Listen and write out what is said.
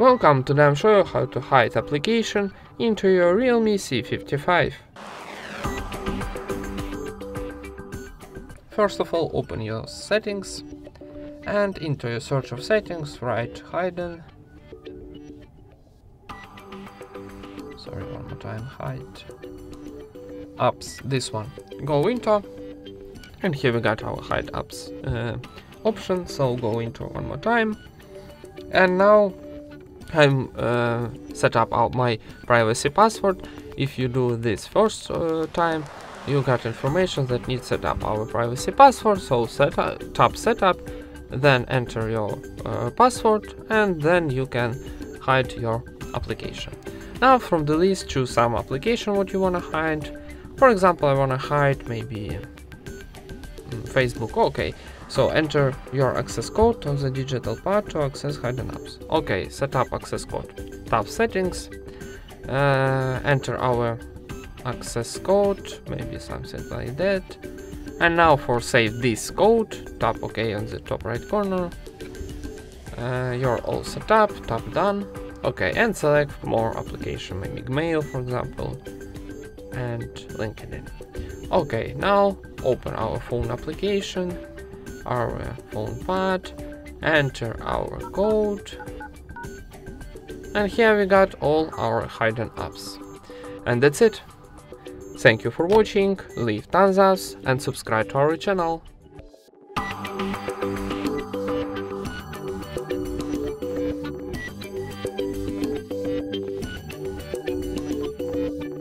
Welcome to them show you how to hide application into your Realme C55. First of all open your settings and into your search of settings write hidden. Sorry one more time hide. Apps this one. Go into and here we got our hide apps uh, option so go into one more time. And now I'm uh, set up out my privacy password. If you do this first uh, time you got information that needs set up our privacy password. So set up, tap setup then enter your uh, password and then you can hide your application. Now from the list choose some application what you want to hide. For example I want to hide maybe Facebook okay so enter your access code on the digital pad to access hidden apps. Okay, set up access code. Tap settings, uh, enter our access code, maybe something like that. And now for save this code, tap OK on the top right corner. Uh, you're all set up, tap done. Okay, and select more application, maybe Gmail for example, and LinkedIn. Okay, now open our phone application our phone pad, enter our code, and here we got all our hidden apps. And that's it. Thank you for watching, leave thumbs and subscribe to our channel.